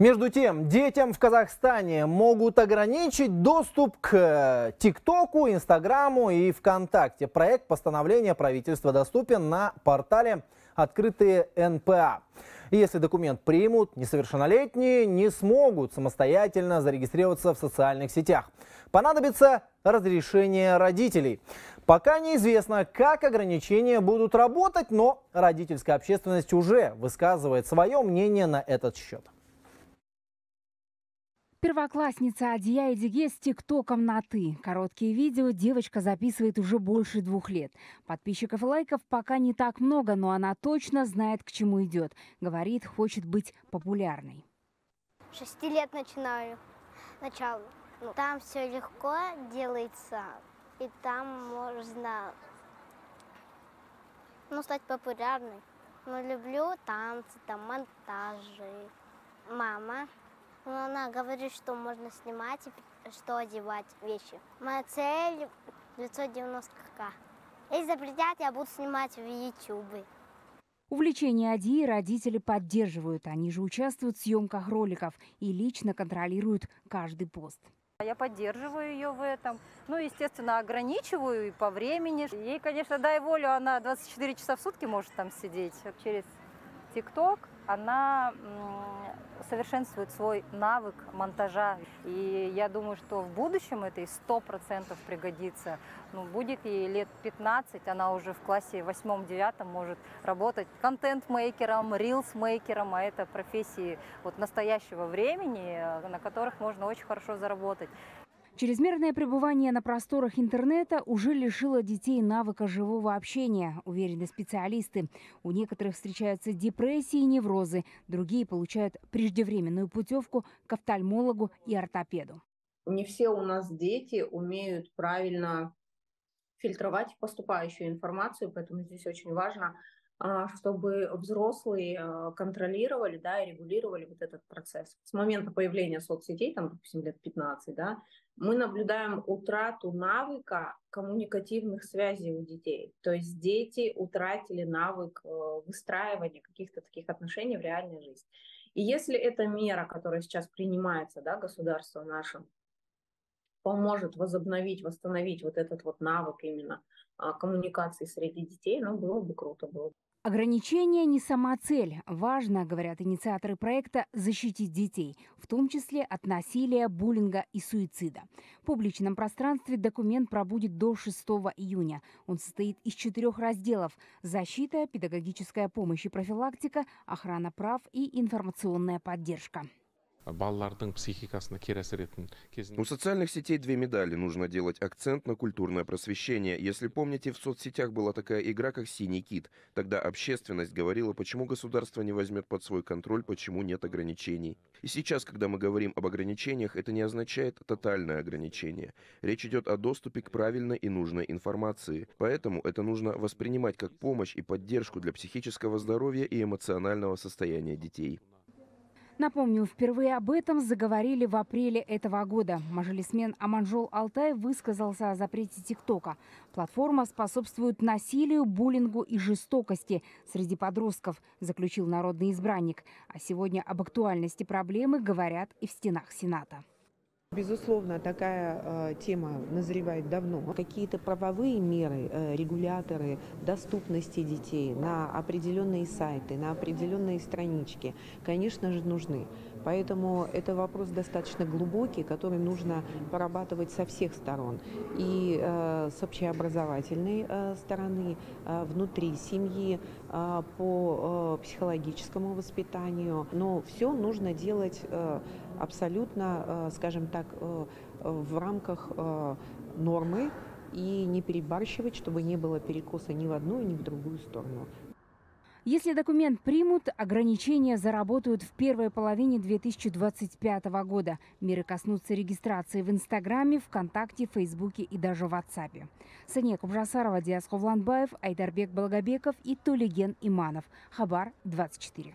Между тем, детям в Казахстане могут ограничить доступ к ТикТоку, Инстаграму и ВКонтакте. Проект постановления правительства доступен на портале «Открытые НПА». Если документ примут, несовершеннолетние не смогут самостоятельно зарегистрироваться в социальных сетях. Понадобится разрешение родителей. Пока неизвестно, как ограничения будут работать, но родительская общественность уже высказывает свое мнение на этот счет. Первоклассница Адия Эдиге с тиктоком на «ты». Короткие видео девочка записывает уже больше двух лет. Подписчиков и лайков пока не так много, но она точно знает, к чему идет. Говорит, хочет быть популярной. Шести лет начинаю. Начало. Ну, там все легко делается, и там можно ну, стать популярной. Но люблю танцы, там монтажи. Мама но ну, она говорит, что можно снимать и что одевать вещи. Моя цель 990к. Если запретят, я буду снимать в YouTube. Увлечение Адии родители поддерживают. Они же участвуют в съемках роликов и лично контролируют каждый пост. Я поддерживаю ее в этом. Ну, естественно, ограничиваю и по времени. Ей, конечно, дай волю, она 24 часа в сутки может там сидеть. Через ТикТок она совершенствует свой навык монтажа. И я думаю, что в будущем это и сто процентов пригодится. Ну, будет ей лет 15, она уже в классе восьмом-девятом может работать контент-мейкером, рилс-мейкером, а это профессии вот настоящего времени, на которых можно очень хорошо заработать. Чрезмерное пребывание на просторах интернета уже лишило детей навыка живого общения, уверены специалисты. У некоторых встречаются депрессии и неврозы, другие получают преждевременную путевку к офтальмологу и ортопеду. Не все у нас дети умеют правильно фильтровать поступающую информацию, поэтому здесь очень важно чтобы взрослые а, контролировали, да, и регулировали вот этот процесс. С момента появления соцсетей, там, допустим, лет 15, да, мы наблюдаем утрату навыка коммуникативных связей у детей. То есть дети утратили навык э, выстраивания каких-то таких отношений в реальной жизни. И если эта мера, которая сейчас принимается да, государством нашим, поможет возобновить, восстановить вот этот вот навык именно а, коммуникации среди детей, ну, было бы круто, было бы. Ограничение не сама цель. Важно, говорят инициаторы проекта, защитить детей, в том числе от насилия, буллинга и суицида. В публичном пространстве документ пробудет до 6 июня. Он состоит из четырех разделов – защита, педагогическая помощь и профилактика, охрана прав и информационная поддержка. У социальных сетей две медали. Нужно делать акцент на культурное просвещение. Если помните, в соцсетях была такая игра, как «Синий кит». Тогда общественность говорила, почему государство не возьмет под свой контроль, почему нет ограничений. И сейчас, когда мы говорим об ограничениях, это не означает тотальное ограничение. Речь идет о доступе к правильной и нужной информации. Поэтому это нужно воспринимать как помощь и поддержку для психического здоровья и эмоционального состояния детей. Напомню, впервые об этом заговорили в апреле этого года. Мажелисмен Аманжол Алтай высказался о запрете ТикТока. Платформа способствует насилию, буллингу и жестокости среди подростков, заключил народный избранник. А сегодня об актуальности проблемы говорят и в стенах Сената. Безусловно, такая э, тема назревает давно. Какие-то правовые меры, э, регуляторы доступности детей на определенные сайты, на определенные странички, конечно же, нужны. Поэтому это вопрос достаточно глубокий, который нужно порабатывать со всех сторон. И э, с общеобразовательной э, стороны, э, внутри семьи, э, по э, психологическому воспитанию. Но все нужно делать э, абсолютно, э, скажем так, э, в рамках э, нормы и не перебарщивать, чтобы не было перекоса ни в одну, ни в другую сторону. Если документ примут, ограничения заработают в первой половине 2025 года. Меры коснутся регистрации в Инстаграме, ВКонтакте, Фейсбуке и даже в WhatsApp. Сания Кубжасарова, Диас Ховланбаев, Айдарбек Благобеков и Тулиген Иманов. Хабар 24.